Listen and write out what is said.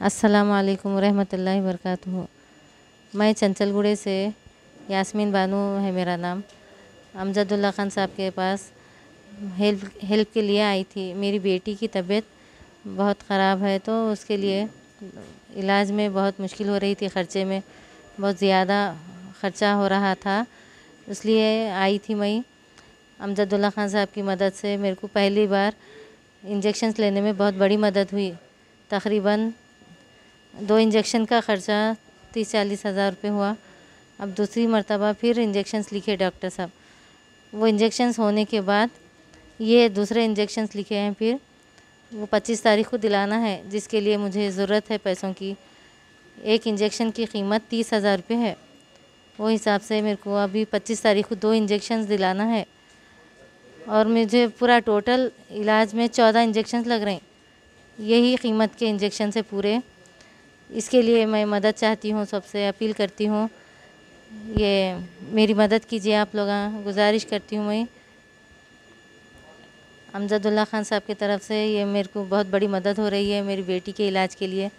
असलकम वरहमतुल्लाहि वरकatuh मैं चंचलगुड़े से यास्मीन बानू है मेरा नाम। अमजदुल्ला ख़ान साहब के पास हेल्प हेल्प के लिए आई थी। मेरी बेटी की तबीयत बहुत ख़राब है तो उसके लिए इलाज में बहुत मुश्किल हो रही थी, ख़र्चे में बहुत ज़्यादा ख़र्चा हो रहा था। इसलिए आई थी मैं। अमजदुल्ला ख़ान साहब की मदद से मेरे को पहली बार इंजेक्शन्स लेने में बहुत बड़ी मदद हुई। तकरीबन दो इंजेक्शन का ख़र्चा तीस चालीस हज़ार रुपये हुआ। अब दूसरी मरतबा फिर इंजेक्शन्स लिखे डॉक्टर साहब। वो इंजेक्शन्स होने के बाद ये दूसरे इंजेक्शन्स लिखे हैं फिर। वो पच्चीस तारीख को दिलाना है, जिसके लिए मुझे ज़रूरत है पैसों की। एक इंजेक्शन की कीमत तीस हज़ार रुपये है। वो हिसाब से मेरे को अभी पच्चीस तारीख को दो इंजेक्शन्स दिलाना है। और मुझे पूरा टोटल इलाज में चौदह इंजेक्शन्स लग रहे हैं। यही कीमत के इंजेक्शन से पूरे इसके लिए मैं मदद चाहती हूँ, सबसे अपील करती हूँ। ये मेरी मदद कीजिए आप लोग गुजारिश करती हूँ मैं। अमजदुल्ला ख़ान साहब की तरफ़ से ये मेरे को बहुत बड़ी मदद हो रही है मेरी बेटी के इलाज के लिए।